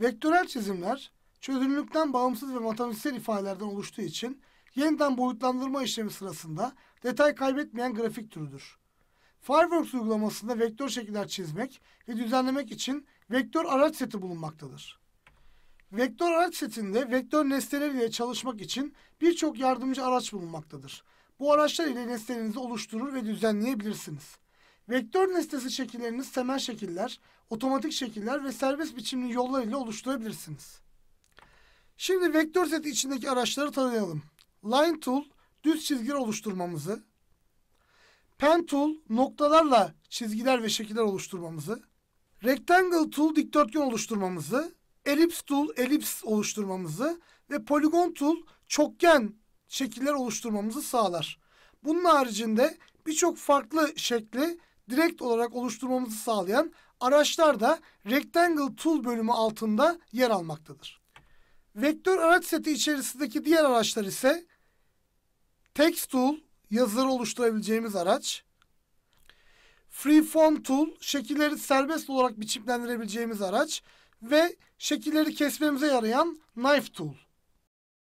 Vektörel çizimler çözünürlükten bağımsız ve matematiksel ifadelerden oluştuğu için yeniden boyutlandırma işlemi sırasında detay kaybetmeyen grafik türüdür. Fireworks uygulamasında vektör şekiller çizmek ve düzenlemek için vektör araç seti bulunmaktadır. Vektör araç setinde vektör nesneler ile çalışmak için birçok yardımcı araç bulunmaktadır. Bu araçlar ile nesnelerinizi oluşturur ve düzenleyebilirsiniz. Vektör nesnesi şekilleriniz temel şekiller, otomatik şekiller ve serbest biçimli yollar ile oluşturabilirsiniz. Şimdi vektör seti içindeki araçları tanıyalım. Line Tool, düz çizgiler oluşturmamızı, Pen Tool, noktalarla çizgiler ve şekiller oluşturmamızı, Rectangle Tool, dikdörtgen oluşturmamızı, Ellipse Tool, elips oluşturmamızı ve Polygon Tool, çokgen şekiller oluşturmamızı sağlar. Bunun haricinde birçok farklı şekli direkt olarak oluşturmamızı sağlayan araçlar da Rectangle Tool bölümü altında yer almaktadır. Vektör araç seti içerisindeki diğer araçlar ise Text Tool, yazıları oluşturabileceğimiz araç. Freeform Tool, şekilleri serbest olarak biçimlendirebileceğimiz araç. Ve şekilleri kesmemize yarayan Knife Tool.